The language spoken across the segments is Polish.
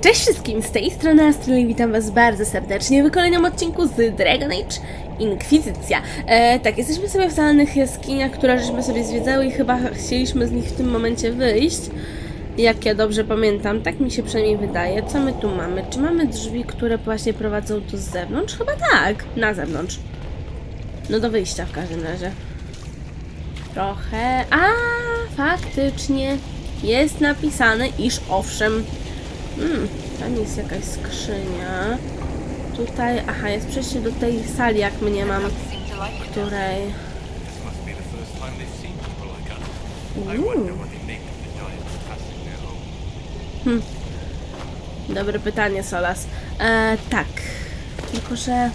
Cześć wszystkim, z tej strony Astroli witam was bardzo serdecznie w kolejnym odcinku z Dragon Age Inkwizycja. E, tak, jesteśmy sobie w zalanych jaskiniach, które żeśmy sobie zwiedzały i chyba chcieliśmy z nich w tym momencie wyjść. Jak ja dobrze pamiętam, tak mi się przynajmniej wydaje. Co my tu mamy? Czy mamy drzwi, które właśnie prowadzą tu z zewnątrz? Chyba tak, na zewnątrz. No do wyjścia w każdym razie. Trochę... A, faktycznie jest napisane, iż owszem, Hmm, tam jest jakaś skrzynia. Tutaj, aha, jest przejście do tej sali, jak mnie mam, której... Their home. Dobre pytanie, Solas. E, tak, tylko że...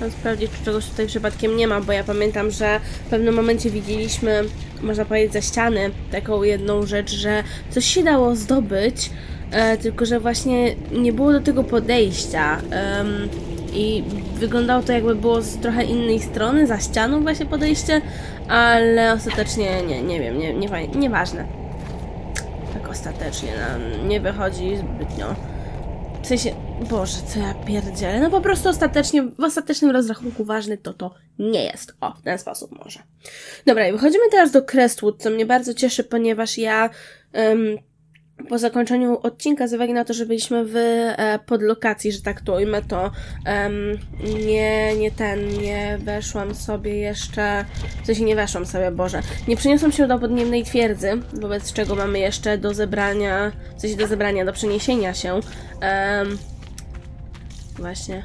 Mam sprawdzić, czy czegoś tutaj przypadkiem nie ma, bo ja pamiętam, że w pewnym momencie widzieliśmy, można powiedzieć, za ściany taką jedną rzecz, że coś się dało zdobyć, e, tylko że właśnie nie było do tego podejścia. em, I wyglądało to jakby było z trochę innej strony, za ścianą właśnie podejście, ale ostatecznie nie, nie wiem, nie, nie, nieważne. Tak ostatecznie nam nie wychodzi zbytnio. W sensie, Boże, co ja pierdzielę. No po prostu ostatecznie, w ostatecznym rozrachunku ważny to to nie jest. O, w ten sposób może. Dobra, i wychodzimy teraz do Crestwood, co mnie bardzo cieszy, ponieważ ja em, po zakończeniu odcinka, z uwagi na to, że byliśmy w e, podlokacji, że tak to ujmę, to em, nie, nie ten, nie weszłam sobie jeszcze, w sensie nie weszłam sobie, Boże, nie przeniosłam się do podniebnej twierdzy, wobec czego mamy jeszcze do zebrania, w sensie do zebrania, do przeniesienia się, em, właśnie,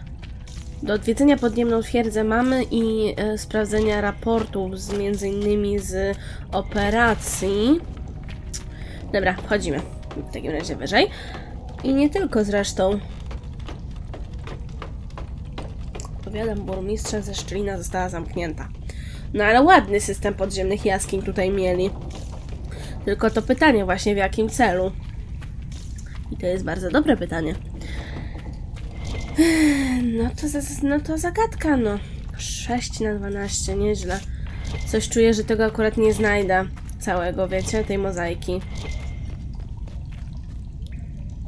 do odwiedzenia podniebną twierdzę mamy i e, sprawdzenia raportów z między innymi z operacji. Dobra, wchodzimy. W takim razie wyżej. I nie tylko zresztą. Powiadam, burmistrza ze Szczelina została zamknięta. No ale ładny system podziemnych jaskiń tutaj mieli. Tylko to pytanie właśnie w jakim celu? I to jest bardzo dobre pytanie. No to, no to zagadka, no. 6 na 12, nieźle. Coś czuję, że tego akurat nie znajdę całego, wiecie, tej mozaiki.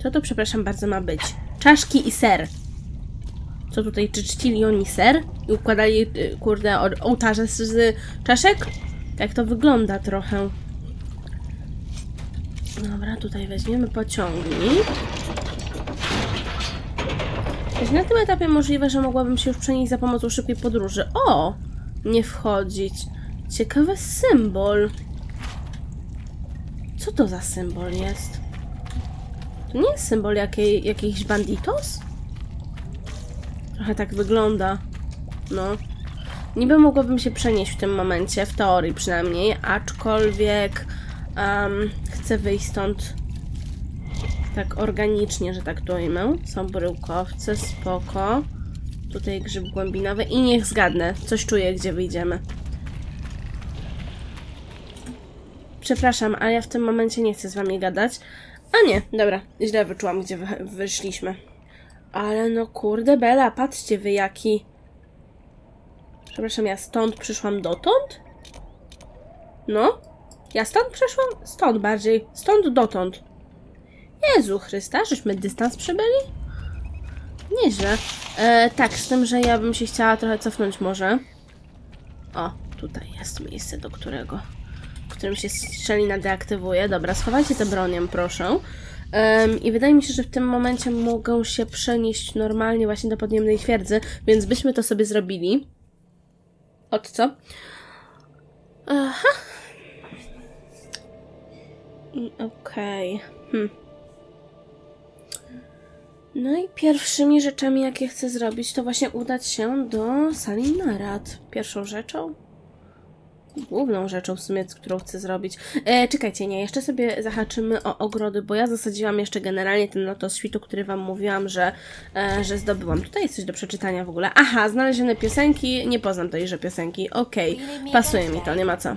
Co to, przepraszam bardzo, ma być? Czaszki i ser. Co tutaj, czy czcili oni ser? I układali, y, kurde, ołtarze z, z czaszek? Tak to wygląda trochę. Dobra, tutaj weźmiemy pociągnik. Wiesz, na tym etapie możliwe, że mogłabym się już przenieść za pomocą szybkiej podróży. O! Nie wchodzić. Ciekawy symbol. Co to za symbol jest? To nie jest symbol jakiej, jakichś banditos? Trochę tak wygląda. No. Niby mogłabym się przenieść w tym momencie, w teorii przynajmniej, aczkolwiek um, chcę wyjść stąd tak organicznie, że tak to ujmę. Są bryłkowce, spoko. Tutaj grzyb głębinowy i niech zgadnę. Coś czuję, gdzie wyjdziemy. Przepraszam, ale ja w tym momencie nie chcę z wami gadać. A nie, dobra, źle wyczułam, gdzie wy wyszliśmy. Ale no kurde, Bela, patrzcie wy jaki... Przepraszam, ja stąd przyszłam dotąd? No? Ja stąd przyszłam? Stąd bardziej. Stąd dotąd. Jezu Chrysta, żeśmy dystans przybyli? Nieźle. E, tak, z tym, że ja bym się chciała trochę cofnąć może. O, tutaj jest miejsce, do którego... Którym się strzelina deaktywuje. Dobra, schowajcie tę bronię, proszę. Em, I wydaje mi się, że w tym momencie mogę się przenieść normalnie właśnie do podniebnej twierdzy, więc byśmy to sobie zrobili. Od co? Aha. Okej. Hmm. No i pierwszymi rzeczami, jakie chcę zrobić, to właśnie udać się do sali narad. Pierwszą rzeczą? Główną rzeczą w sumie, którą chcę zrobić. E, czekajcie, nie, jeszcze sobie zahaczymy o ogrody, bo ja zasadziłam jeszcze generalnie ten lotos świtu, który wam mówiłam, że, e, że zdobyłam. Tutaj jest coś do przeczytania w ogóle. Aha, znalezione piosenki. Nie poznam tejże piosenki. Okej, pasuje mi to, nie ma co.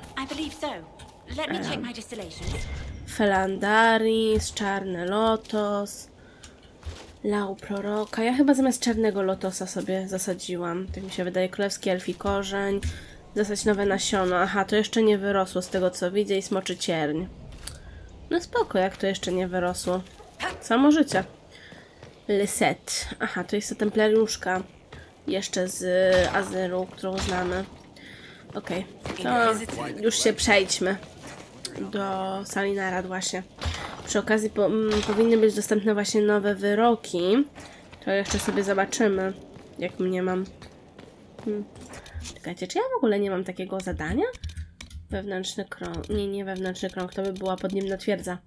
Felandaris, Czarny Lotos, Lau Proroka. Ja chyba zamiast Czarnego Lotosa sobie zasadziłam. Tak mi się wydaje, Królewski Elfi Korzeń. Zasać nowe nasiono. Aha, to jeszcze nie wyrosło z tego co widzę i smoczy cierń. No spoko, jak to jeszcze nie wyrosło. Samo życie. Lyset. Aha, to jest ta templariuszka. Jeszcze z Azyru, którą znamy. Okej, to już się przejdźmy do Salinara właśnie. Przy okazji po, mm, powinny być dostępne właśnie nowe wyroki. To jeszcze sobie zobaczymy, jak mnie mam. Hmm. Czekajcie, czy ja w ogóle nie mam takiego zadania? Wewnętrzny krąg. Nie, nie wewnętrzny krąg, to by była podniebna twierdza.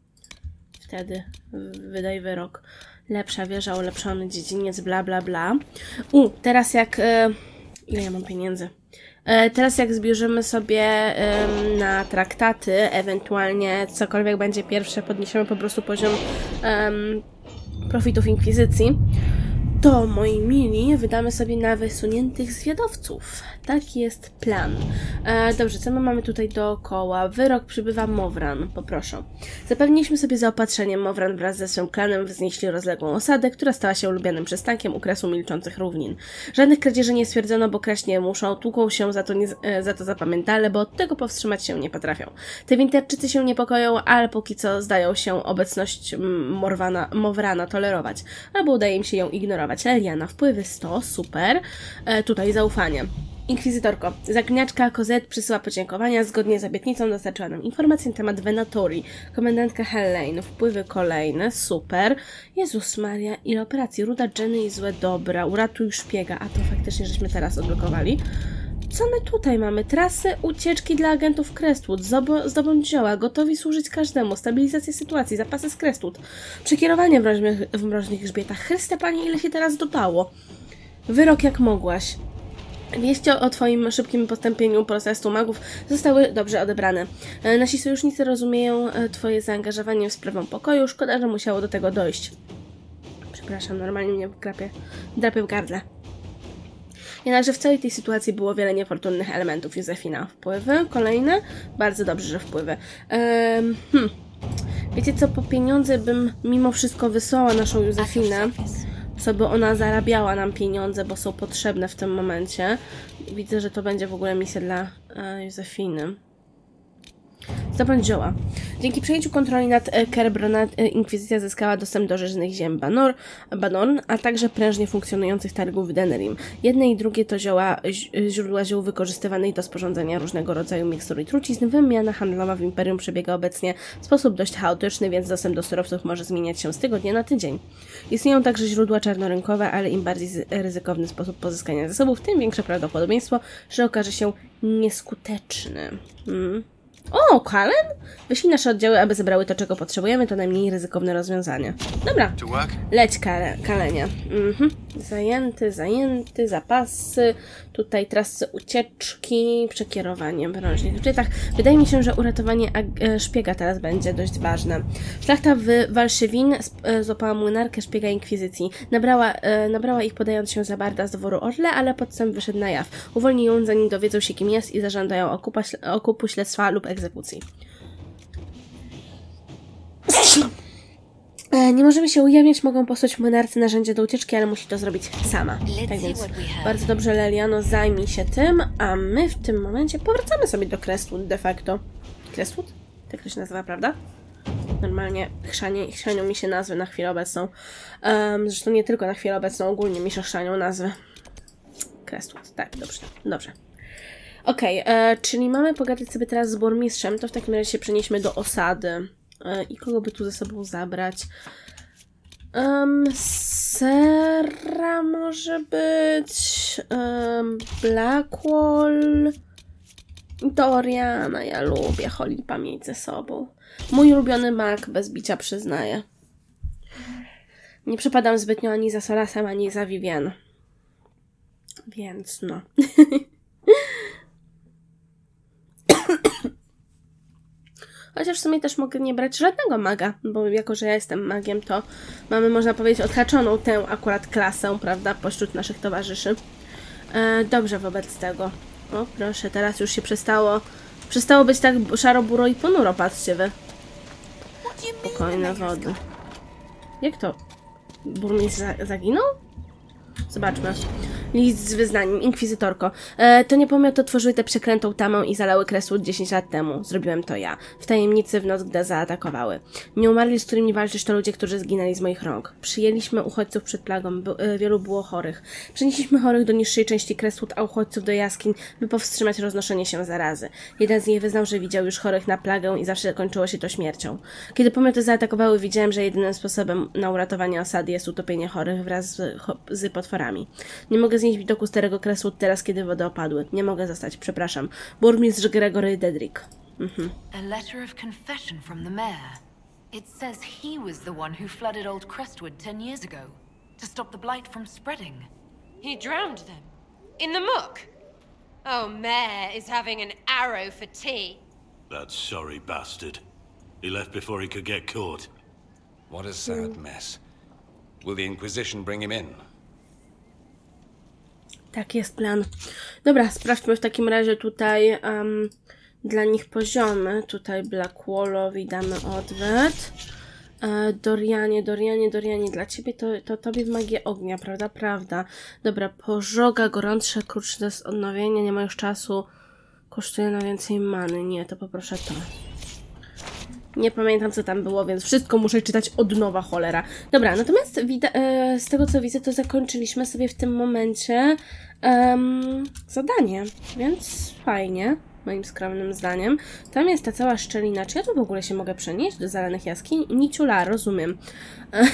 Wtedy wydaj wyrok. Lepsza wieża, ulepszony dziedziniec, bla bla bla. U, teraz jak. E, ile ja mam pieniędzy? E, teraz jak zbierzemy sobie na traktaty, ewentualnie cokolwiek będzie pierwsze, podniesiemy po prostu poziom profitów inkwizycji, to, moi mili, wydamy sobie na wysuniętych zwiadowców. Taki jest plan. E, dobrze, co my mamy tutaj dookoła? Wyrok przybywa Mowran, poproszę. Zapewniliśmy sobie zaopatrzenie. Mowran wraz ze swym klanem wznieśli rozległą osadę, która stała się ulubionym przystankiem u kresu milczących równin. Żadnych kradzieży nie stwierdzono, bo kraść nie muszą, tłuką się za to, nie, e, za to zapamiętale, bo od tego powstrzymać się nie potrafią. Te winterczycy się niepokoją, ale póki co zdają się obecność mm, Morwana, Mowrana tolerować, albo udaje im się ją ignorować. Eliana, wpływy 100, super. E, tutaj zaufanie. Inkwizytorko, zakliniaczka Kozet przysyła podziękowania. Zgodnie z obietnicą dostarczyła nam informacje na temat Venatori. Komendantka Helene, wpływy kolejne, super. Jezus Maria, ile operacji. Ruda Jenny i złe dobra. Uratuj szpiega. A to faktycznie żeśmy teraz odblokowali. Co my tutaj mamy? Trasy, ucieczki dla agentów Crestwood, zdobądź zioła, gotowi służyć każdemu, stabilizacja sytuacji, zapasy z Crestwood, przekierowanie w mroźnych, w mroźnych grzbietach. Chryste Panie, ile się teraz dodało? Wyrok jak mogłaś. Wieści o, Twoim szybkim postąpieniu procesu magów zostały dobrze odebrane. E, Nasi sojusznicy rozumieją e, Twoje zaangażowanie w sprawę pokoju. Szkoda, że musiało do tego dojść. Przepraszam, normalnie mnie drapie, drapie w gardle. Jednakże w całej tej sytuacji było wiele niefortunnych elementów Józefina. Wpływy kolejne? Bardzo dobrze, że wpływy. Ehm, hmm. Wiecie co, po pieniądze bym mimo wszystko wysłała naszą Józefinę, co by ona zarabiała nam pieniądze, bo są potrzebne w tym momencie. Widzę, że to będzie w ogóle misja dla e, Józefiny. Zdobądź zioła. Dzięki przejęciu kontroli nad e, Kerbrona e, Inkwizycja zyskała dostęp do rzeźnych ziem Banor, Banorn, a także prężnie funkcjonujących targów w Denerim. Jedne i drugie to zioła, ź- źródła ziół wykorzystywanych do sporządzenia różnego rodzaju mikstur i trucizn. Wymiana handlowa w Imperium przebiega obecnie w sposób dość chaotyczny, więc dostęp do surowców może zmieniać się z tygodnia na tydzień. Istnieją także źródła czarnorynkowe, ale im bardziej ryzykowny sposób pozyskania zasobów, tym większe prawdopodobieństwo, że okaże się nieskuteczny. Hmm. O, Kalen? Wyślij nasze oddziały, aby zebrały to, czego potrzebujemy. To najmniej ryzykowne rozwiązanie. Dobra. Leć, Kale, Kalenie. Mhm. Zajęty, zajęty, zapasy. Tutaj trasy ucieczki, przekierowanie w mroźnych grzbietach. Wydaje mi się, że uratowanie e, szpiega teraz będzie dość ważne. Szlachta w Walszywin e, złapała młynarkę szpiega Inkwizycji. Nabrała, e, nabrała ich podając się za barda z dworu Orle, ale potem wyszedł na jaw. Uwolni ją, zanim dowiedzą się kim jest i zażądają okupa, okupu, śledztwa lub egzekucji. E, Nie możemy się ujawniać, mogą posłać młynarce narzędzie do ucieczki, ale musi to zrobić sama. Tak więc bardzo dobrze, Leliano, zajmij się tym, a my w tym momencie powracamy sobie do Crestwood de facto. Crestwood? Tak to się nazywa, prawda? Normalnie chrzanie, chrzanią mi się nazwy na chwilę obecną. Um, zresztą nie tylko na chwilę obecną, ogólnie mi się chrzanią nazwy. Crestwood, tak, dobrze, dobrze. Okej, e, czyli mamy pogadać sobie teraz z burmistrzem, to w takim razie się przenieśmy do osady. E, I kogo by tu ze sobą zabrać? Um, Sera może być. Um, Blackwall. Doriana, ja lubię Holipa mieć ze sobą. Mój ulubiony mak, bez bicia przyznaję. Nie przepadam zbytnio ani za Solasem, ani za Vivian. Więc no. Chociaż w sumie też mogę nie brać żadnego maga, bo jako, że ja jestem magiem, to mamy, można powiedzieć, odhaczoną tę akurat klasę, prawda, pośród naszych towarzyszy. E, dobrze wobec tego. O, proszę, teraz już się przestało, przestało być tak szaro, buro i ponuro, patrzcie wy. Spokojne wody. Jak to? Burmistrz za- zaginął? Zobaczmy. List z wyznaniem, inkwizytorko. E, to nie pomioty otworzyły tę przeklętą tamę i zalały Crestwood 10 lat temu. Zrobiłem to ja. W tajemnicy w noc, gdy zaatakowały. Nie umarli, z którymi walczysz, to ludzie, którzy zginęli z moich rąk. Przyjęliśmy uchodźców przed plagą. By, e, wielu było chorych. Przenieśliśmy chorych do niższej części Crestwood, a uchodźców do jaskiń, by powstrzymać roznoszenie się zarazy. Jeden z nich wyznał, że widział już chorych na plagę i zawsze kończyło się to śmiercią. Kiedy pomioty zaatakowały, widziałem, że jedynym sposobem na uratowanie osady jest utopienie chorych wraz z, z potworami. Nie mogę znieść widoku starego Crestwood teraz, kiedy wody opadły. Nie mogę zostać, przepraszam. Burmistrz Gregory Dedrick. A letter of confession from the mayor. It says he was the one who flooded Old Crestwood ten years ago to stop the blight from spreading. He drowned them. In the muck. Oh, Mayor is having an arrow for tea. That sorry bastard. He left before he could get caught. What a sad mess. Will the Inquisition bring him in? Tak jest plan. Dobra, sprawdźmy w takim razie tutaj em, dla nich poziomy. Tutaj Blackwallowi damy odwet. E, Dorianie, Dorianie, Dorianie, dla ciebie to, to tobie w magię ognia, prawda? Prawda. Dobra, pożoga, gorące, kruczne z odnowienia, nie ma już czasu. Kosztuje na więcej many. Nie, to poproszę to. Nie pamiętam, co tam było, więc wszystko muszę czytać od nowa, cholera. Dobra, natomiast e, z tego, co widzę, to zakończyliśmy sobie w tym momencie em, zadanie, więc fajnie, moim skromnym zdaniem. Tam jest ta cała szczelina. Czy ja tu w ogóle się mogę przenieść do zalanych jaskiń? Niciula, rozumiem.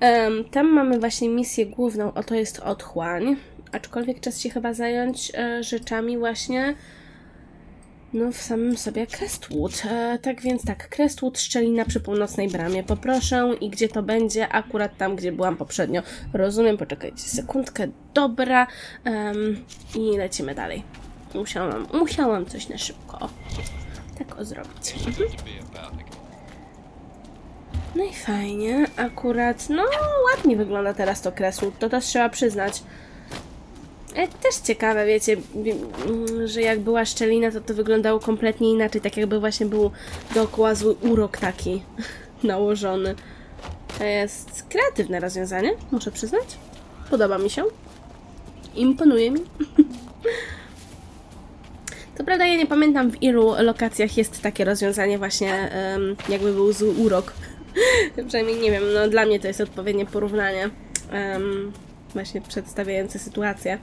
Em, tam mamy właśnie misję główną, oto jest otchłań. Aczkolwiek czas się chyba zająć e, rzeczami właśnie no, w samym sobie Crestwood. E, tak więc tak, Crestwood, szczelina przy północnej bramie. Poproszę i gdzie to będzie? Akurat tam, gdzie byłam poprzednio. Rozumiem, poczekajcie sekundkę. Dobra. em, I lecimy dalej. Musiałam, musiałam coś na szybko. Tak o zrobić. Mhm. No i fajnie, akurat, no ładnie wygląda teraz to Crestwood, to też trzeba przyznać. E, Też ciekawe, wiecie, wi- mm, że jak była szczelina, to to wyglądało kompletnie inaczej, tak jakby właśnie był dookoła zły urok taki nałożony. To jest kreatywne rozwiązanie, muszę przyznać. Podoba mi się. Imponuje mi. Co prawda ja nie pamiętam w ilu lokacjach jest takie rozwiązanie właśnie jakby był zły urok. Przynajmniej nie wiem, no dla mnie to jest odpowiednie porównanie. Właśnie przedstawiające sytuację.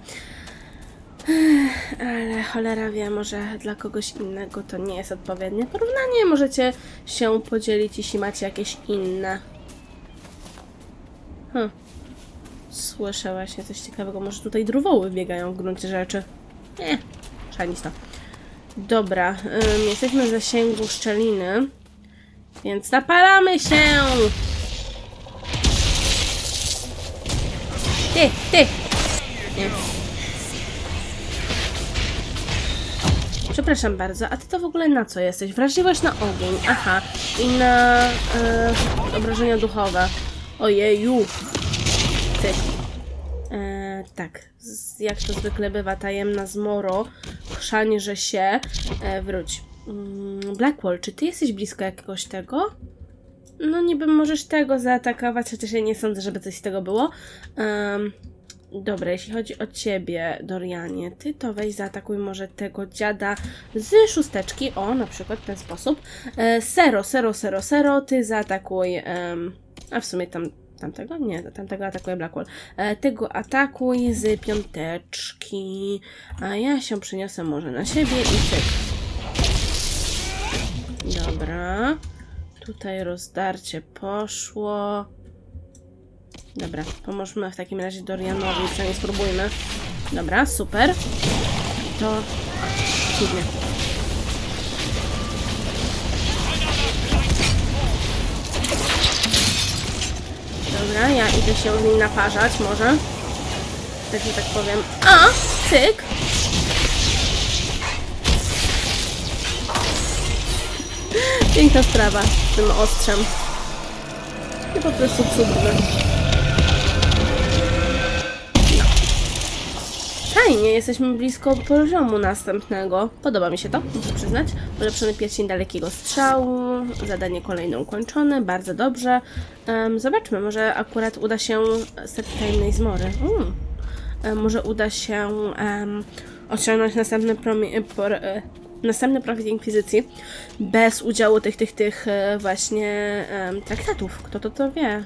Ale cholera wie, może dla kogoś innego to nie jest odpowiednie porównanie. Możecie się podzielić, jeśli macie jakieś inne. Hm. Słyszę właśnie coś ciekawego. Może tutaj druwoły biegają w gruncie rzeczy. Nie, szanić to. Dobra, ym, jesteśmy w zasięgu szczeliny, więc napalamy się! Ty, ty! Nie. Przepraszam bardzo, a ty to w ogóle na co jesteś? Wrażliwość na ogień, aha. I na e, obrażenia duchowe. Ojeju. Ty. E, tak, z, jak to zwykle bywa, tajemna zmoro, chrzanże się. E, wróć. Mm, Blackwall, czy ty jesteś blisko jakiegoś tego? No niby możesz tego zaatakować, chociaż ja nie sądzę, żeby coś z tego było. Um, dobra, jeśli chodzi o ciebie, Dorianie, ty to weź zaatakuj może tego dziada z szósteczki, o, na przykład w ten sposób. E, sero, sero, sero, sero, ty zaatakuj, em, a w sumie tam, tamtego? Nie, tamtego atakuje Blackwall. E, tego atakuj z piąteczki, a ja się przyniosę może na siebie i cyk. Dobra. Tutaj rozdarcie poszło. Dobra, pomóżmy w takim razie Dorianowi, przynajmniej spróbujmy. Dobra, super. To... Cudnie. Dobra, ja idę się z nim naparzać może. Tak, że tak powiem. A! Cyk! Piękna sprawa z tym ostrzem. I po prostu cudowne. No. Fajnie, jesteśmy blisko poziomu następnego. Podoba mi się to, muszę przyznać. Ulepszony pierścień dalekiego strzału. Zadanie kolejne ukończone, bardzo dobrze. Em, zobaczmy, może akurat uda się serce tajemnej zmory. E, może uda się osiągnąć następny, promi- e, por, e, następny profit Inkwizycji bez udziału tych, tych, tych e, właśnie em, traktatów. Kto to to wie?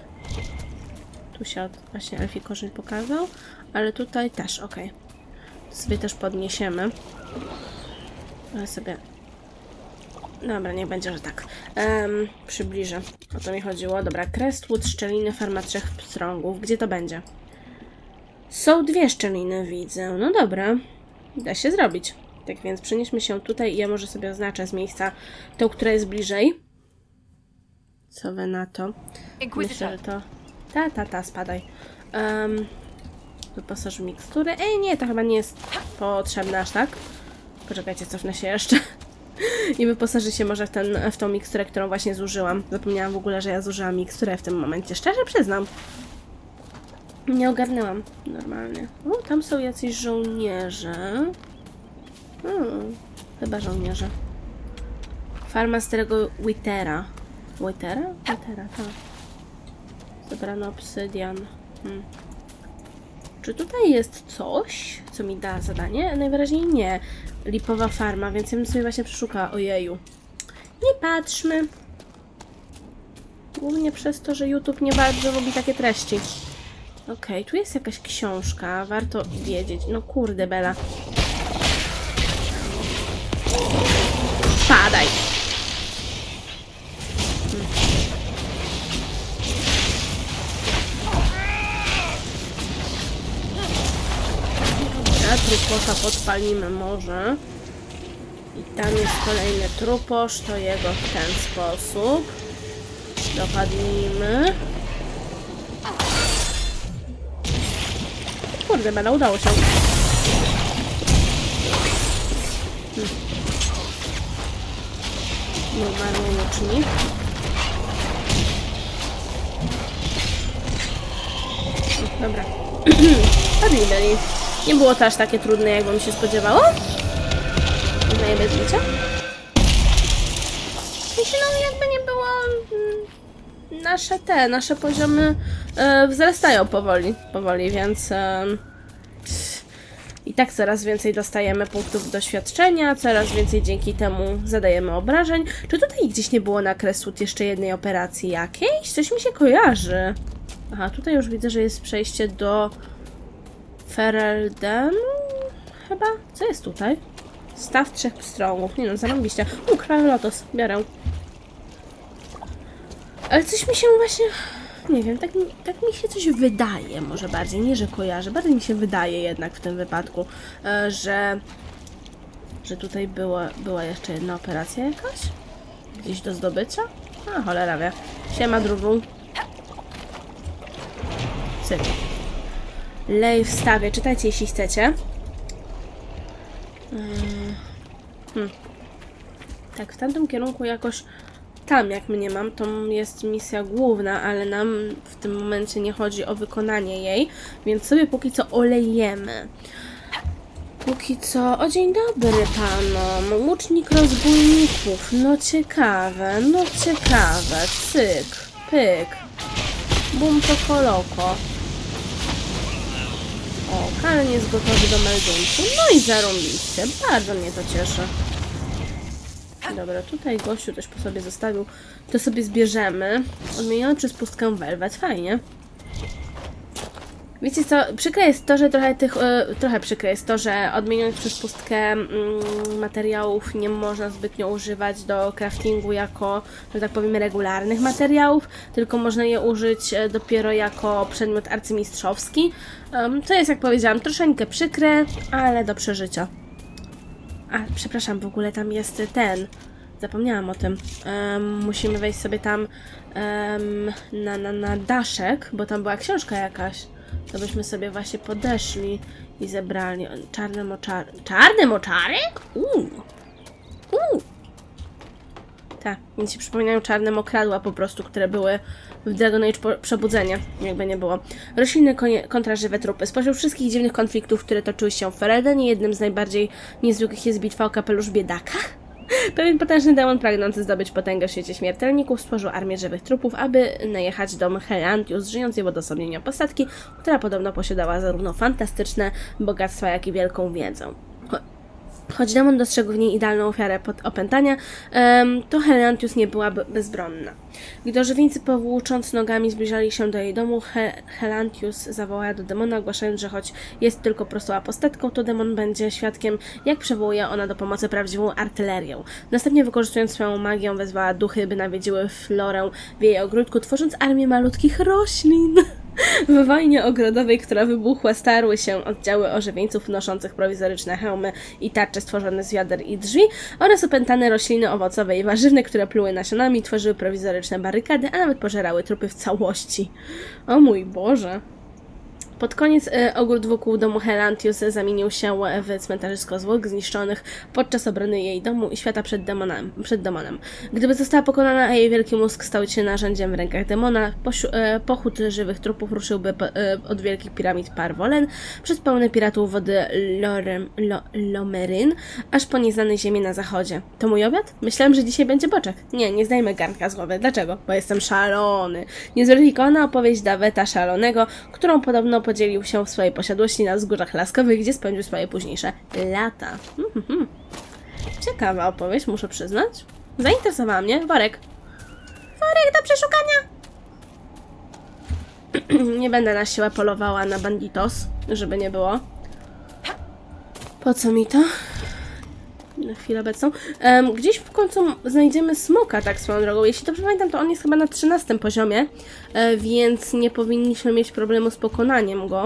Tu się właśnie Elfi Korzeń pokazał, ale tutaj też. To sobie też podniesiemy. Ale sobie Dobra, niech będzie, że tak. Um, przybliżę. O to mi chodziło. Dobra, Crestwood, szczeliny, farma trzech pstrągów. Gdzie to będzie? Są dwie szczeliny, widzę. No dobra. Da się zrobić. Tak więc przenieśmy się tutaj i ja może sobie oznaczę z miejsca tą, która jest bliżej. Co wy na to? Myślę, że to... Ta, ta, ta, spadaj. Um, wyposaż mikstury. Ej, nie, to chyba nie jest potrzebne aż tak. Poczekajcie, cofnę się jeszcze. I wyposaży się może w, ten, w tą miksturę, którą właśnie zużyłam. Zapomniałam w ogóle, że ja zużyłam miksturę w tym momencie. Szczerze przyznam. Nie ogarnęłam normalnie. O, tam są jacyś żołnierze. Hmm, chyba żołnierze. Farma starego Witera. Witera? Witera, tak. Zebrano obsydian. Hmm. Czy tutaj jest coś, co mi da zadanie? Najwyraźniej nie. Lipowa farma, więc ja bym sobie właśnie przeszukała. Ojeju. Nie patrzmy. Głównie przez to, że YouTube nie bardzo lubi takie treści. Okej, tu jest jakaś książka. Warto wiedzieć. No kurde, Bela. Padaj! Truposza podpalimy może. I tam jest kolejny truposz, to jego w ten sposób. Dopadnijmy. Kurde, Bela, udało się. Hmm. Normalny łucznik. Dobra. Padli byli. Nie było to aż takie trudne, jakbym się spodziewało. Uznaję bez bicia. Myślę, no jakby nie było... mm, Nasze te, nasze poziomy e, wzrastają powoli, powoli, więc... E, i tak coraz więcej dostajemy punktów doświadczenia, coraz więcej dzięki temu zadajemy obrażeń. Czy tutaj gdzieś nie było na Crestwood jeszcze jednej operacji jakiejś? Coś mi się kojarzy. Aha, tutaj już widzę, że jest przejście do Ferelden. Chyba? Co jest tutaj? Staw trzech pstrągów. Nie no, zarobiście. U, lotos. Biorę. Ale coś mi się właśnie... Nie wiem, tak, tak mi się coś wydaje może bardziej. Nie, że kojarzę. Bardziej mi się wydaje jednak w tym wypadku, e, że... Że tutaj była, była jeszcze jedna operacja jakaś? Gdzieś do zdobycia? A, cholera wie. Siema, drugu. Cyk. Lej w stawie. Czytajcie, jeśli chcecie. Yy, Hmm. Tak, w tamtym kierunku jakoś tam, jak mnie mam, to jest misja główna, ale nam w tym momencie nie chodzi o wykonanie jej, więc sobie póki co olejemy. Póki co... O, dzień dobry panom. Łucznik rozbójników. No ciekawe, no ciekawe. Cyk, pyk. Bum to koloko. O, Karen jest gotowy do meldunku. No i zarąbiście. Bardzo mnie to cieszy. Dobra, tutaj gościu coś po sobie zostawił. To sobie zbierzemy. Odmieniony przez pustkę Velvet. Fajnie. Wiecie co, przykre jest to, że trochę tych, e, trochę przykre jest to, że odmienionych przez pustkę mm, materiałów nie można zbytnio używać do craftingu jako, że tak powiem, regularnych materiałów, tylko można je użyć e, dopiero jako przedmiot arcymistrzowski. Em, to jest, jak powiedziałam, troszeczkę przykre, ale do przeżycia. A, przepraszam, w ogóle tam jest ten. Zapomniałam o tym. Em, musimy wejść sobie tam em, na, na, na daszek, bo tam była książka jakaś. To byśmy sobie właśnie podeszli i zebrali. Czarne moczary. Czarne moczary? Uuu. Uuu. Tak, więc się przypominają czarne mokradła po prostu, które były w Dragon Age Przebudzenie, jakby nie było. Rośliny kontra żywe trupy. Spośród wszystkich dziwnych konfliktów, które toczyły się w Ferelden, jednym z najbardziej niezwykłych jest bitwa o kapelusz biedaka. Pewien potężny demon pragnący zdobyć potęgę w świecie śmiertelników stworzył armię żywych trupów, aby najechać dom Helantius, żyjącej w odosobnieniu postatki, która podobno posiadała zarówno fantastyczne bogactwa, jak i wielką wiedzę. Cho- Choć demon dostrzegł w niej idealną ofiarę pod opętania, to Helantius nie była be- bezbronna. Gdy ożywieńcy powłócząc nogami zbliżali się do jej domu, He Helantius zawołała do demona, ogłaszając, że choć jest tylko prostą apostatką, to demon będzie świadkiem, jak przywołuje ona do pomocy prawdziwą artylerię. Następnie wykorzystując swoją magię, wezwała duchy, by nawiedziły Florę w jej ogródku, tworząc armię malutkich roślin. W wojnie ogrodowej, która wybuchła, starły się oddziały ożywieńców noszących prowizoryczne hełmy i tarcze stworzone z wiader i drzwi oraz opętane rośliny owocowe i warzywne, które pluły nasionami, tworzyły prowizoryczne barykady, a nawet pożerały trupy w całości. O mój Boże. Pod koniec e, ogród wokół domu Helantius zamienił się w cmentarzysko zwłok zniszczonych podczas obrony jej domu i świata przed demonem. Przed demonem. Gdyby została pokonana, jej wielki mózg stał się narzędziem w rękach demona, e, pochód żywych trupów ruszyłby e, od wielkich piramid Parvolen przez pełne piratów wody Lorem, Lo, Lomeryn, aż po nieznane ziemię na zachodzie. To mój obiad? Myślałem, że dzisiaj będzie boczek. Nie, nie zdajmy garnka z głowy. Dlaczego? Bo jestem szalony. Niezweryfikowana opowieść Daweta Szalonego, którą podobno podzielił się w swojej posiadłości na wzgórzach laskowych, gdzie spędził swoje późniejsze lata. Mhm. Ciekawa opowieść, muszę przyznać. Zainteresowała mnie. Worek. Worek do przeszukania! nie będę na siłę polowała na banditos, żeby nie było. Po co mi to? Na chwilę obecną. Em, gdzieś w końcu znajdziemy smoka, tak swoją drogą. Jeśli dobrze pamiętam, to on jest chyba na 13 poziomie, e, więc nie powinniśmy mieć problemu z pokonaniem go.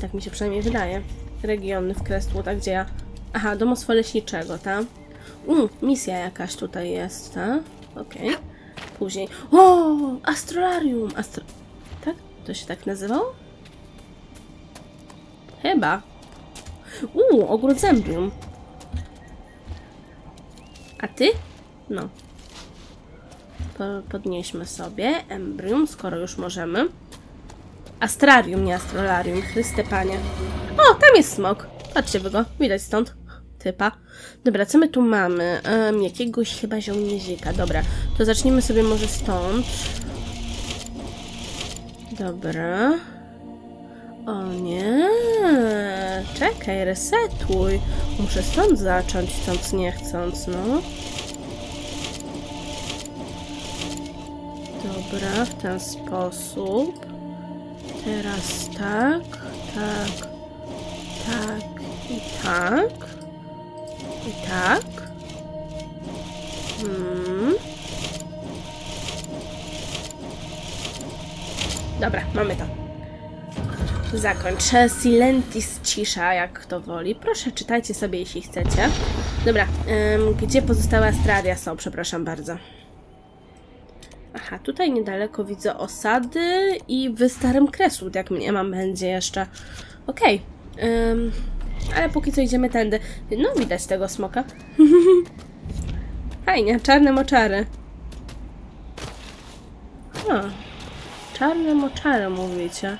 Tak mi się przynajmniej wydaje. Regiony w Crestwood, a gdzie ja... Aha, domostwo leśniczego, tak? U, misja jakaś tutaj jest, tak? Okej. Później... O! Astrolarium! Astro... Tak? To się tak nazywało? Chyba. Uuu, ogród zębium. A ty? No. Po, podnieśmy sobie embrium, skoro już możemy. Astrarium, nie astrolarium. Chryste panie. O, tam jest smok. Patrzcie wy go. Widać stąd. Typa. Dobra, co my tu mamy? Um, jakiegoś chyba żołnierzika. Dobra, to zacznijmy sobie może stąd. Dobra. O nie, czekaj, resetuj. Muszę stąd zacząć, chcąc nie chcąc, no. Dobra, w ten sposób. Teraz tak, tak, tak i tak. I tak. Hmm. Dobra, mamy to. Zakończ. Silentis cisza, jak kto woli. Proszę, czytajcie sobie, jeśli chcecie. Dobra, em, gdzie pozostałe Astraria są? Przepraszam bardzo. Aha, tutaj niedaleko widzę osady i w Starym Kresłud, jak mnie mam będzie jeszcze. Okej. em, ale póki co idziemy tędy. No, widać tego smoka. Fajnie, czarne moczary. O, czarne moczary mówicie.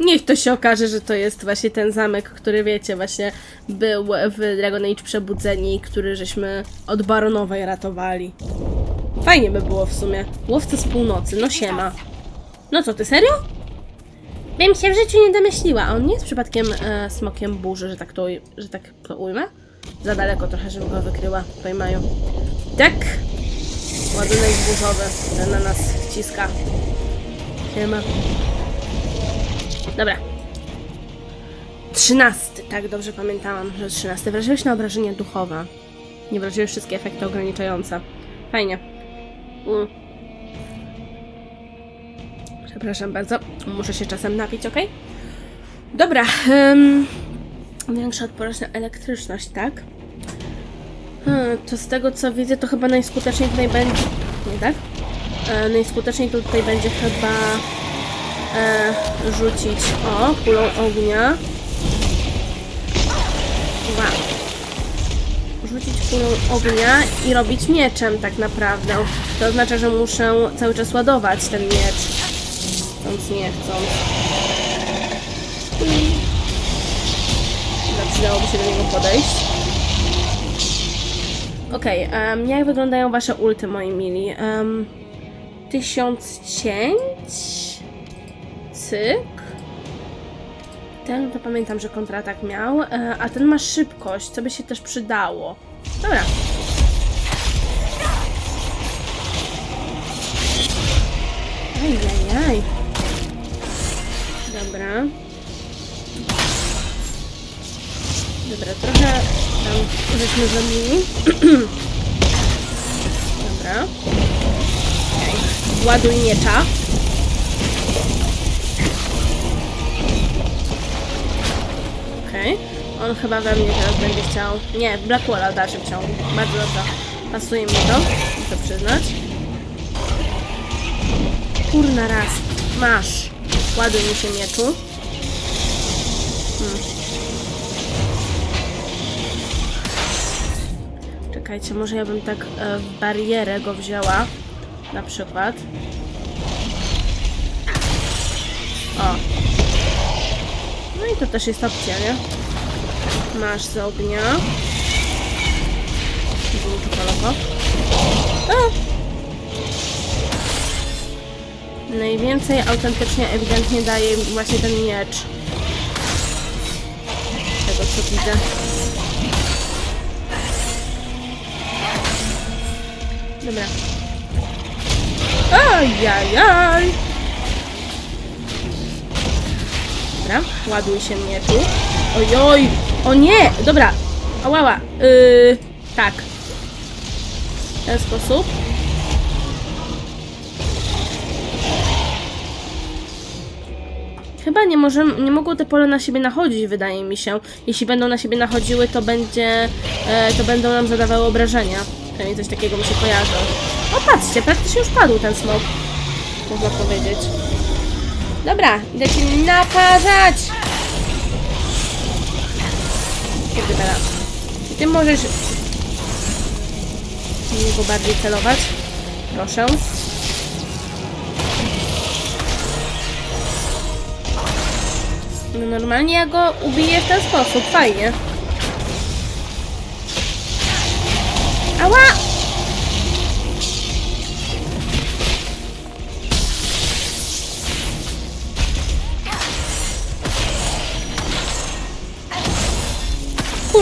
Niech to się okaże, że to jest właśnie ten zamek, który wiecie, właśnie był w Dragon Age Przebudzeni, który żeśmy od Baronowej ratowali. Fajnie by było w sumie. Łowca z północy, no siema. No co, ty serio? Bym się w życiu nie domyśliła. A on nie jest przypadkiem e, smokiem burzy, że tak to, że tak to ujmę? Za daleko trochę, żebym go wykryła. Tutaj mają. Tak! Ładunek burzowy, ten na nas wciska. Siema. Dobra. Trzynasty, tak dobrze pamiętałam, że trzynasty. Wrażliwość na obrażenia duchowe. Nie wrażliwość wszystkie efekty ograniczające. Fajnie. Mm. Przepraszam bardzo, muszę się czasem napić, ok? Dobra. Większa odporność na elektryczność, tak? Hmm, to z tego co widzę, to chyba najskuteczniej tutaj będzie. Nie tak? E, najskuteczniej tutaj będzie chyba e, rzucić o kulą ognia. Wow. Rzucić kulą ognia i robić mieczem tak naprawdę. To oznacza, że muszę cały czas ładować ten miecz. Chcąc nie chcąc. przydałoby się do niego podejść. Okej, em, jak wyglądają wasze ulty, moi mili? Um, tysiąc cięć? Cyk. Ten to pamiętam, że kontratak miał, e, a ten ma szybkość, co by się też przydało. Dobra. Ajajaj. Dobra. Dobra, trochę tam żeśmy zrobili. Dobra. Ładuj miecza. Okej. On chyba we mnie teraz będzie chciał... Nie, Blackwalla w dalszym ciągu. Bardzo dobrze. Pasuje mi to, muszę przyznać. Kurna raz. Masz. Ładuj mi się mieczu. Hmm. Czekajcie, może ja bym tak e, w barierę go wzięła. Na przykład. To też jest opcja, nie? Masz z ognia. A! Najwięcej autentycznie ewidentnie daje właśnie ten miecz. Tego co widzę. Dobra. Ajajaj! Dobra, ładuj się mieczu. Ojoj! O nie! Dobra, ałała. Yy, tak. W ten sposób. Chyba nie, możemy, nie mogą te pole na siebie nachodzić, wydaje mi się. Jeśli będą na siebie nachodziły, to będzie, e, to będą nam zadawały obrażenia. Przynajmniej coś takiego mi się kojarzy. O, patrzcie, praktycznie już padł ten smok. Można powiedzieć. Dobra, idę ci naparzać! Ty możesz niego bardziej celować. Proszę. No normalnie ja go ubiję w ten sposób, fajnie.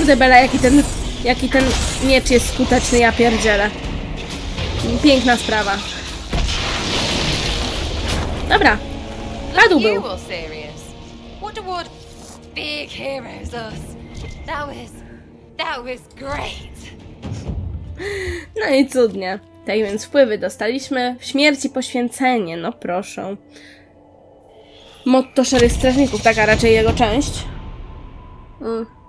Kurde Bela, jaki ten, jaki ten miecz jest skuteczny, ja pierdzielę. Piękna sprawa. Dobra. You był. all serious? What award? Big heroes, us. That was, that was great. No i cudnie. Tak więc wpływy dostaliśmy. W śmierci poświęcenie, no proszę. Motto Szarych Strażników, taka raczej jego część. Mm.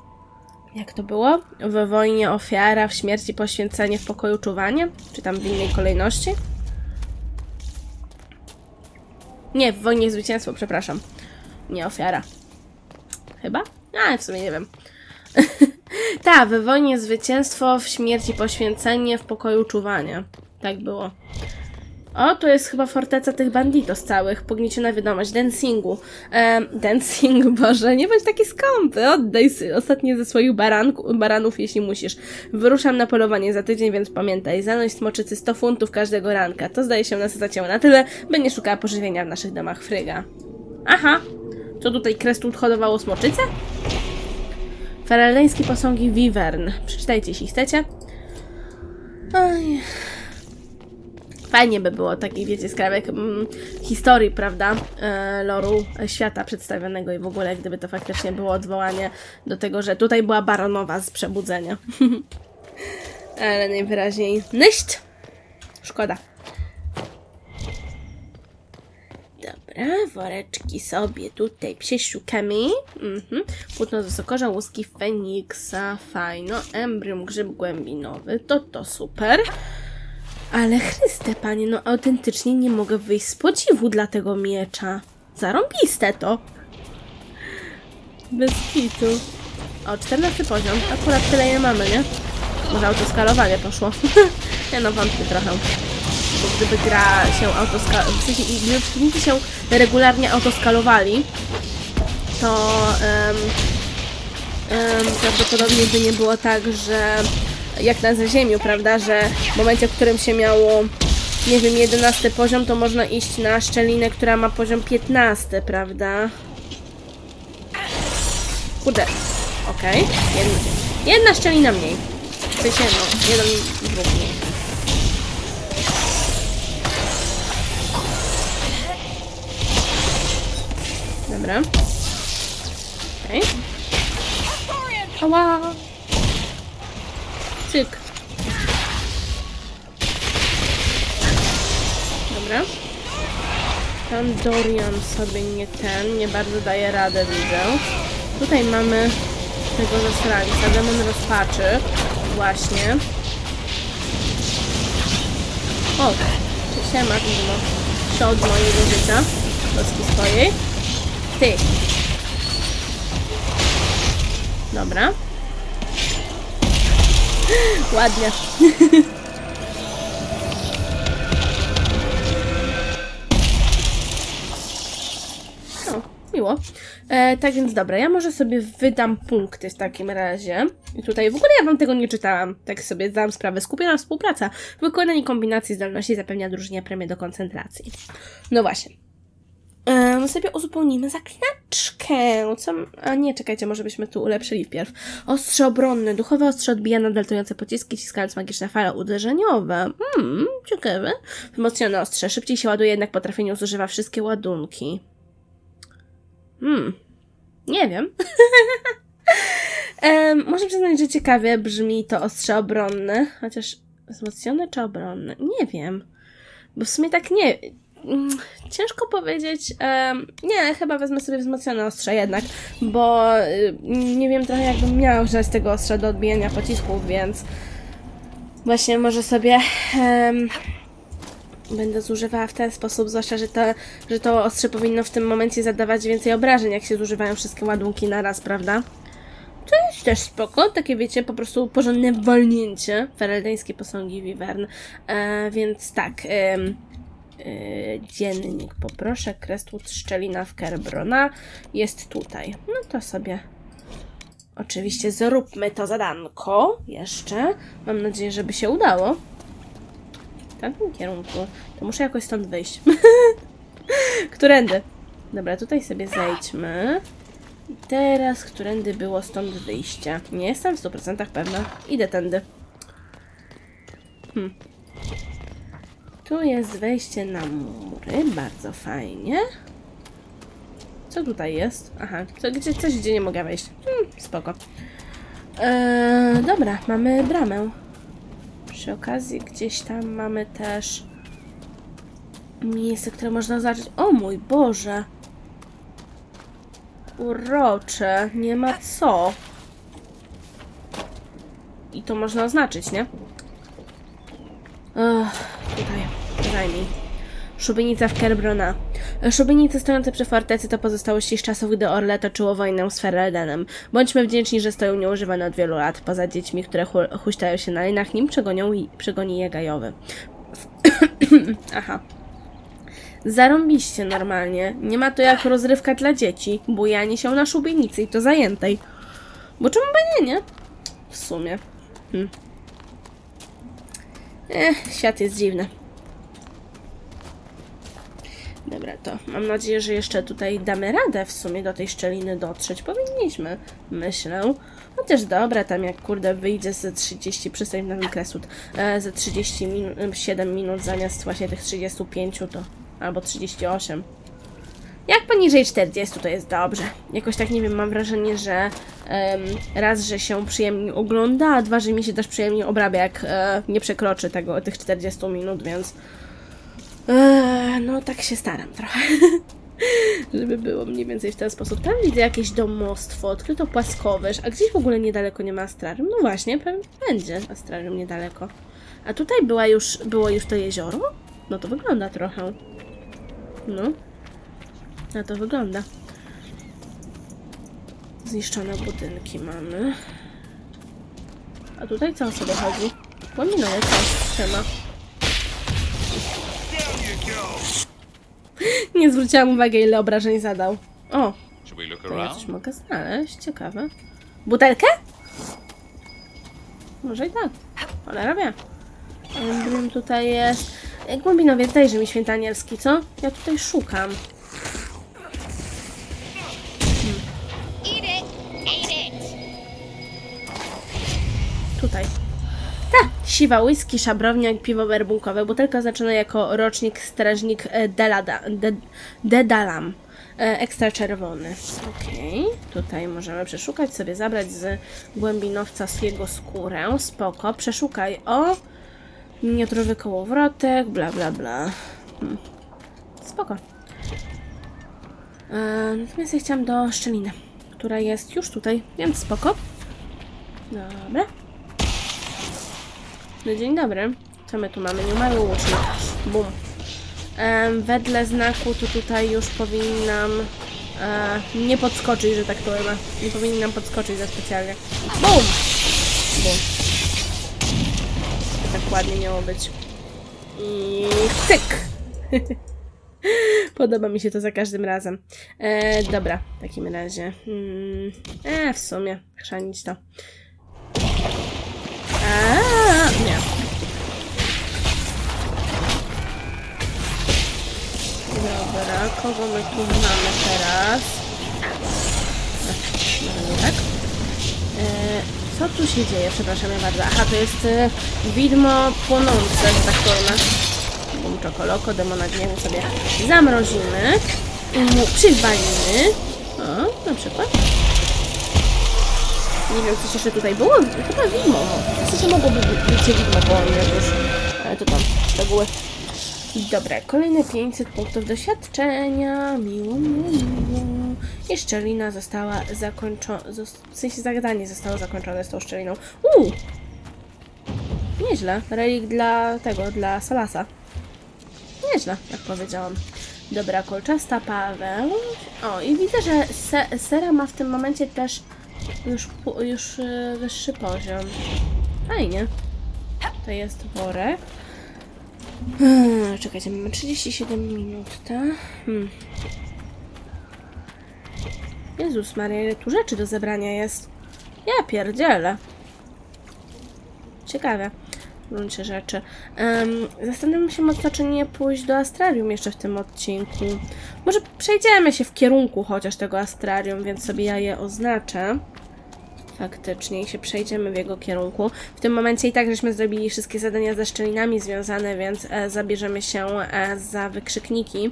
Jak to było? W wojnie ofiara, w śmierci poświęcenie, w pokoju czuwanie? Czy tam w innej kolejności? Nie, w wojnie zwycięstwo, przepraszam. Nie ofiara. Chyba? A, w sumie nie wiem. tak, w wojnie zwycięstwo, w śmierci poświęcenie, w pokoju czuwanie. Tak było. O, to jest chyba forteca tych banditos całych. Pognieciona wiadomość. Dancingu. Ehm, dancing, Boże, nie bądź taki skąpy. Oddaj ostatnie ze swoich baranku, baranów, jeśli musisz. Wyruszam na polowanie za tydzień, więc pamiętaj. Zanoś smoczycy 100 funtów każdego ranka. To zdaje się nasycać cię na tyle, by nie szukała pożywienia w naszych domach fryga. Aha. Co tutaj Crestwood hodowało smoczyce? Ferelneńskie posągi Vivern. Przeczytajcie, jeśli chcecie. Oj. Fajnie by było takiej, wiecie, skrawek mm, historii, prawda, e, loru świata przedstawionego i w ogóle, gdyby to faktycznie było odwołanie do tego, że tutaj była baronowa z przebudzenia. Ale najwyraźniej nyść. Szkoda. Dobra, woreczki sobie tutaj przeszukamy. Mhm. Płótno z sokorza, łuski Feniksa, fajno. Embrium, grzyb głębinowy, to to super. Ale Chryste, panie, no autentycznie nie mogę wyjść z podziwu dla tego miecza. Zarąbiste to. Bez kitu. O, 14 poziom. Akurat tyle nie mamy, nie? Może autoskalowanie poszło. ja no wątpię trochę. Bo gdyby gra się autoskalowała, w sensie gdyby przeciwnicy się regularnie autoskalowali, to em, em, prawdopodobnie by nie było tak, że jak na zaziemiu, prawda, że w momencie, w którym się miało, nie wiem, 11 poziom, to można iść na szczelinę, która ma poziom 15, prawda? Kurde, okej. Jedna, jedna szczelina mniej. W sensie, no, jeden dwóch mniej. Dobra. Okej. Ała! Cyk. Dobra. Tam Dorian sobie nie ten, nie bardzo daje radę, widzę. Tutaj mamy tego zasrańca, demon rozpaczy. Właśnie. O, siema, no. Się od mojego życia. Polski swojej. Ty. Dobra. Ładnie. O, miło. E, tak więc dobra, ja może sobie wydam punkty w takim razie. I tutaj w ogóle ja wam tego nie czytałam. Tak sobie zdałam sprawę. Skupiona współpraca. Wykonanie kombinacji zdolności zapewnia drużynie premię do koncentracji. No właśnie. Um, sobie uzupełnimy zaklinaczkę. Co? A nie, czekajcie, może byśmy tu ulepszyli wpierw. Ostrze obronne. Duchowe ostrze odbija nadal tonące pociski, ciskając magiczne fale uderzeniowe. Hmm, ciekawe. Wzmocnione ostrze. Szybciej się ładuje, jednak po trafieniu zużywa wszystkie ładunki. Hmm. Nie wiem. um, muszę przyznać, że ciekawie brzmi to ostrze obronne. Chociaż wzmocnione czy obronne? Nie wiem. Bo w sumie tak nie... Mm, Ciężko powiedzieć. Nie, chyba wezmę sobie wzmocnione ostrze jednak, bo y, nie wiem trochę jakbym miała używać tego ostrza do odbijania pocisków, więc właśnie może sobie będę zużywała w ten sposób, zwłaszcza, że to, że to ostrze powinno w tym momencie zadawać więcej obrażeń, jak się zużywają wszystkie ładunki na raz, prawda? To jest też spoko, takie wiecie, po prostu porządne walnięcie. Fereldeńskie posągi Vivern. E, więc tak, e, dziennik poproszę, Crestwood Szczelina w Kerbrona jest tutaj. No to sobie oczywiście zróbmy to zadanko jeszcze. Mam nadzieję, żeby się udało. W tamtym kierunku. To muszę jakoś stąd wyjść. Którędy? Dobra, tutaj sobie zejdźmy. I teraz, którędy było stąd wyjście? Nie jestem w 100% pewna. Idę tędy. Hmm. Tu jest wejście na mury, bardzo fajnie. Co tutaj jest? Aha, co, gdzie, coś, gdzie nie mogę wejść. Hmm, spoko. Eee, dobra, mamy bramę. Przy okazji gdzieś tam mamy też miejsce, które można zobaczyć. O mój Boże! Urocze, nie ma co. I to można oznaczyć, nie? Ech, tutaj, zajmij. Szubienica w Kerbrona. Szubienice stojące przy fortecy to pozostałości z czasów, gdy Orle toczyło wojnę z Fereldenem. Bądźmy wdzięczni, że stoją nieużywane od wielu lat. Poza dziećmi, które hu huśtają się na linach, nim przegonią i przegoni je gajowy. Aha. Zarąbiście normalnie. Nie ma to jak rozrywka dla dzieci. Bujanie się na szubienicy i to zajętej. Bo czemu by nie, nie? W sumie. Hm. Ech, świat jest dziwny. Dobra, to mam nadzieję, że jeszcze tutaj damy radę w sumie do tej szczeliny dotrzeć. Powinniśmy, myślę. Chociaż dobra, tam jak kurde wyjdzie ze 30, przystań na ten e, ze 37 minut zamiast właśnie tych 35 to, albo 38. Jak poniżej 40 to jest dobrze. Jakoś tak nie wiem, mam wrażenie, że em, raz, że się przyjemnie ogląda, a dwa, że mi się też przyjemnie obrabia, jak e, nie przekroczy tego, tych 40 minut, więc e, no tak się staram trochę. Żeby było mniej więcej w ten sposób. Tam widzę jakieś domostwo, odkryto płaskowyż, a gdzieś w ogóle niedaleko nie ma astrarium. No właśnie, pewnie będzie astrarium niedaleko. A tutaj była już, było już to jezioro? No to wygląda trochę. No. Na to wygląda. Zniszczone budynki mamy. A tutaj co sobie chodzi? Płominąle co? Siema. Nie zwróciłam uwagi, ile obrażeń zadał. O, to ja coś mogę znaleźć. Ciekawe. Butelkę? Może i tak. Cholera wie. Emblem tutaj jest... Głębinowiec, dajże mi święta anielski, co? Ja tutaj szukam. Tutaj. Ta! Siwa whisky, szabrowniak, piwo werbunkowe. Butelka oznaczona jako rocznik strażnik e, Delada, de, Dedalam. E, Ekstra czerwony. Okej. Tutaj możemy przeszukać, sobie zabrać z głębinowca z jego skórę. Spoko. Przeszukaj o miniaturowy kołowrotek, bla bla bla. Hmm. Spoko. E, natomiast ja chciałam do szczeliny, która jest już tutaj, więc spoko. Dobra. No dzień dobry. Co my tu mamy? Nieumarły łucznik. Bum. Em, wedle znaku to tutaj już powinnam e, nie podskoczyć, że tak powiem. Nie powinnam podskoczyć za specjalnie. Bum! Bum. To tak ładnie miało być. I cyk! Podoba mi się to za każdym razem. E, dobra, w takim razie. Hmm, e, w sumie, chrzanić to. A, Dobra, kogo my tu mamy teraz? Nie tak? E, co tu się dzieje? Przepraszam bardzo. Aha, to jest e, widmo płonące, że tak powiem. Bum czokoloko, demona gniewu sobie zamrozimy i mu przywalimy. O, na przykład. Nie wiem, coś jeszcze tutaj było. Chyba widmo. W sensie mogłoby być widmo, bo już... Ale to tam szczegóły. Dobra, kolejne 500 punktów doświadczenia. Miło, miło, miło. I szczelina została zakończona. W sensie zadanie zostało zakończone z tą szczeliną. Uuu! Nieźle. Relik dla tego, dla Salasa. Nieźle, jak powiedziałam. Dobra, kolczasta Paweł. O, i widzę, że se Sera ma w tym momencie też już, już y, wyższy poziom. Fajnie. To jest worek. Hmm, czekajcie, mamy 37 minut, tak? Hmm. Jezus Maria, ile tu rzeczy do zebrania jest. Ja pierdzielę. Ciekawe. W gruncie rzeczy. Um, zastanawiam się mocno, czy nie pójść do Astrarium jeszcze w tym odcinku. Może przejdziemy się w kierunku chociaż tego Astrarium, więc sobie ja je oznaczę. Faktycznie i się przejdziemy w jego kierunku. W tym momencie i tak żeśmy zrobili wszystkie zadania ze szczelinami związane, więc e, zabierzemy się e, za wykrzykniki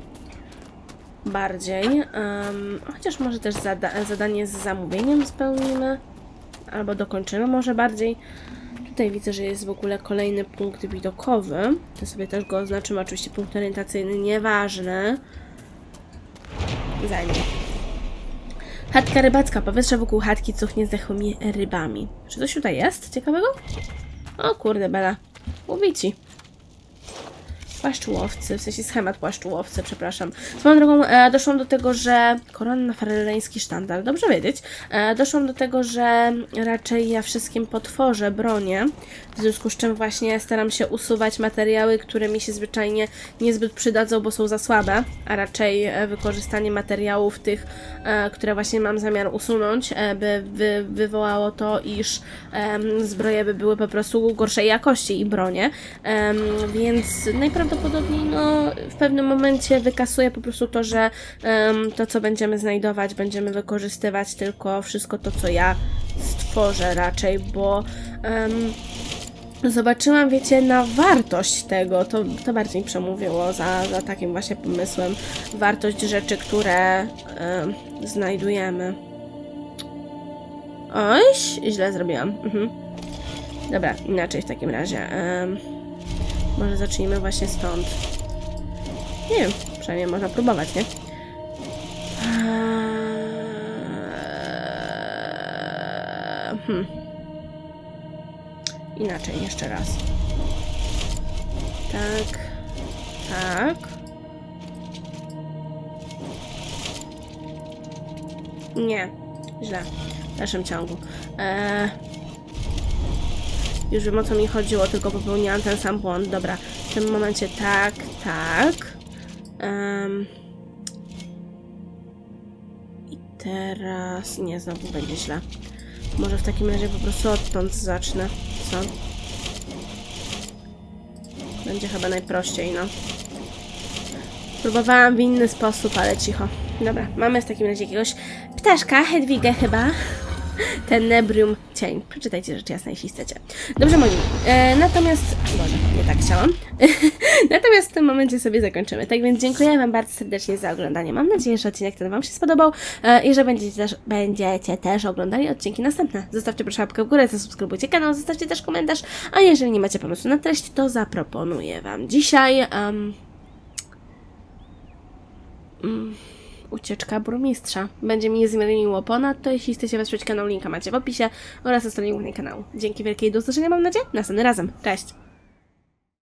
bardziej. Em, chociaż może też zada zadanie z zamówieniem spełnimy. Albo dokończymy może bardziej. Tutaj widzę, że jest w ogóle kolejny punkt widokowy. To sobie też go oznaczymy. Oczywiście punkt orientacyjny nieważny. Zajmie. Chatka rybacka. Powietrze wokół chatki cuchnie zdechłymi rybami. Czy coś tutaj jest ciekawego? O kurde, Bela. Mówi ci. Płaszczołowcy, w sensie schemat płaszczołowcy, przepraszam. Swoją drogą e, doszłam do tego, że korona fareleński sztandar, dobrze wiedzieć. E, doszłam do tego, że raczej ja wszystkim potworzę bronię, w związku z czym właśnie staram się usuwać materiały, które mi się zwyczajnie niezbyt przydadzą, bo są za słabe, a raczej e, wykorzystanie materiałów tych, e, które właśnie mam zamiar usunąć, e, by wy, wywołało to, iż em, zbroje by były po prostu gorszej jakości i bronie, em, więc najprawdopodobniej no, w pewnym momencie wykasuję po prostu to, że em, to, co będziemy znajdować, będziemy wykorzystywać tylko wszystko to, co ja stworzę raczej, bo em, zobaczyłam, wiecie, na wartość tego, to, to bardziej przemówiło za, za takim właśnie pomysłem, wartość rzeczy, które em, znajdujemy. Oś, źle zrobiłam. Mhm. Dobra, inaczej w takim razie. Em, może zacznijmy właśnie stąd. Nie wiem, przynajmniej można próbować, nie? Eee, Hmm. Inaczej, jeszcze raz. Tak. Tak. Nie. Źle. W dalszym ciągu. Eee, już wiem o co mi chodziło, tylko popełniłam ten sam błąd. Dobra, w tym momencie tak, tak. Em. I teraz... Nie, znowu będzie źle. Może w takim razie po prostu odtąd zacznę, co? Będzie chyba najprościej, no. Próbowałam w inny sposób, ale cicho. Dobra, mamy w takim razie jakiegoś ptaszka, Hedwigę chyba. Ten Nebrium cień. Przeczytajcie rzecz jasna, jeśli chcecie. Dobrze, moi. E, natomiast... Boże, nie tak chciałam. natomiast w tym momencie sobie zakończymy. Tak więc dziękuję Wam bardzo serdecznie za oglądanie. Mam nadzieję, że odcinek ten Wam się spodobał e, i że będziecie też, będziecie też oglądali odcinki następne. Zostawcie proszę łapkę w górę, zasubskrybujcie kanał, zostawcie też komentarz, a jeżeli nie macie pomysłu na treść, to zaproponuję Wam dzisiaj... em, ucieczka burmistrza. Będzie mi niezmiernie miło. Ponadto, jeśli chcecie wesprzeć kanał, linka macie w opisie oraz na stronie głównej kanału. Dzięki wielkiej do usłyszenia, mam nadzieję, następnym razem. Cześć!